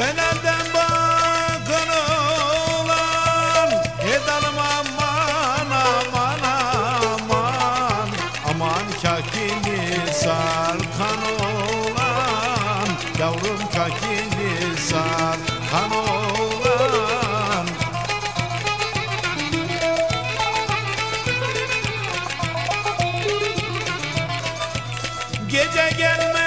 Genelden bakın olan Edalım aman aman aman. Aman kakini sarkan olan Yavrum kakini sarkan olan Gece gel